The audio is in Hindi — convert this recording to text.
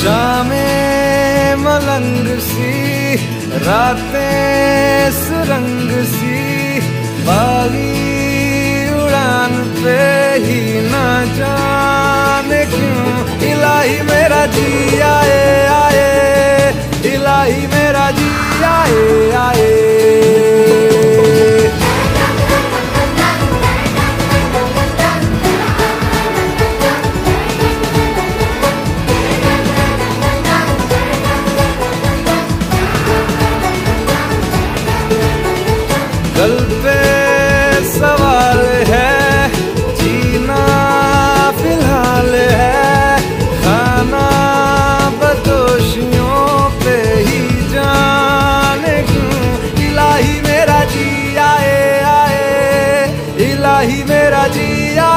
शामें मलंग सी, रातें सुरंग सी। बागी उड़ान पे ही ना जाने क्यों, इलाही मेरा जी सवाल है, जीना फ़िलहाल है। खाना बदोशियों पे ही जाने क्यों इलाही मेरा जी आए आए। इलाही मेरा जी आए